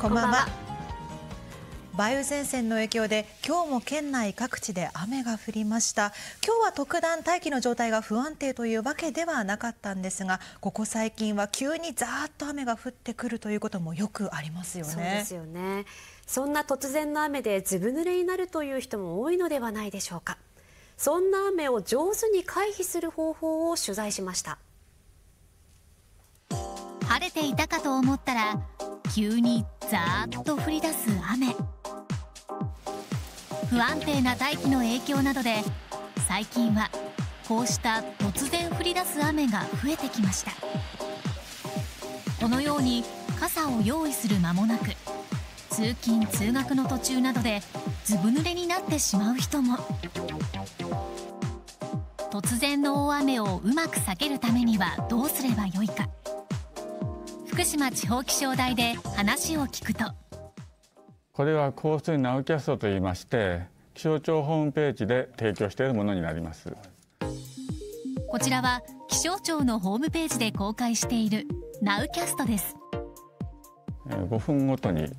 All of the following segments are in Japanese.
こんばんは。梅雨前線の影響で今日も県内各地で雨が降りました。今日は特段大気の状態が不安定というわけではなかったんですがここ最近は急にザーッと雨が降ってくるということもよくありますよね。そうですよね。そんな突然の雨でずぶ濡れになるという人も多いのではないでしょうか。そんな雨を上手に回避する方法を取材しました。晴れていたかと思ったら急にザーッと降り出す雨。不安定な大気の影響などで最近はこうした突然降り出す雨が増えてきました。このように傘を用意する間もなく通勤通学の途中などでずぶ濡れになってしまう人も。突然の大雨をうまく避けるためにはどうすればよいか。福島地方気象台で話を聞くと。これは降水ナウキャストといいまして気象庁ホームページで提供しているものになります。こちらは気象庁のホームページで公開しているナウキャストです。5分ごとに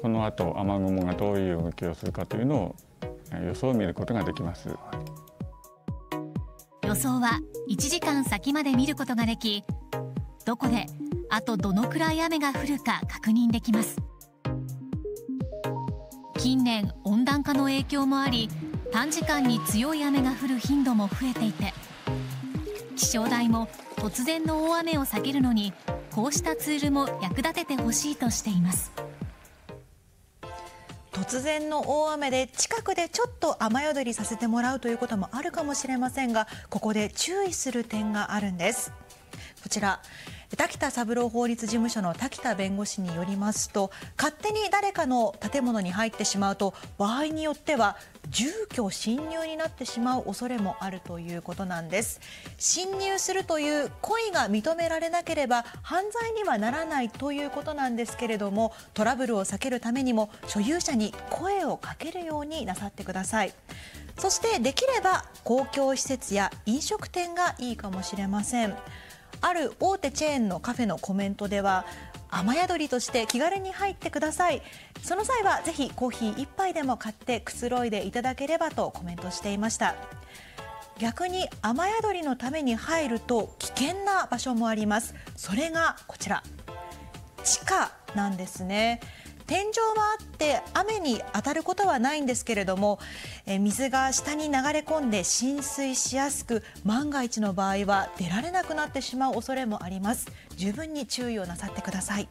この後雨雲がどういう動きをするかというのを予想を見ることができます。予想は1時間先まで見ることができどこであとどのくらい雨が降るか確認できます。近年温暖化の影響もあり短時間に強い雨が降る頻度も増えていて気象台も突然の大雨を避けるのにこうしたツールも役立ててほしいとしています。突然の大雨で近くでちょっと雨宿りさせてもらうということもあるかもしれませんがここで注意する点があるんです。こちら。滝田三郎法律事務所の滝田弁護士によりますと勝手に誰かの建物に入ってしまうと場合によっては住居侵入になってしまう恐れもあるということなんです。侵入するという行為が認められなければ犯罪にはならないということなんですけれどもトラブルを避けるためにも所有者に声をかけるようになさってください。そしてできれば公共施設や飲食店がいいかもしれません。ある大手チェーンのカフェのコメントでは雨宿りとして気軽に入ってください。その際はぜひコーヒー1杯でも買ってくつろいでいただければとコメントしていました。逆に雨宿りのために入ると危険な場所もあります。それがこちら。地下なんですね。天井はあって雨に当たることはないんですけれどもえ水が下に流れ込んで浸水しやすく万が一の場合は出られなくなってしまう恐れもあります。十分に注意をなさってください。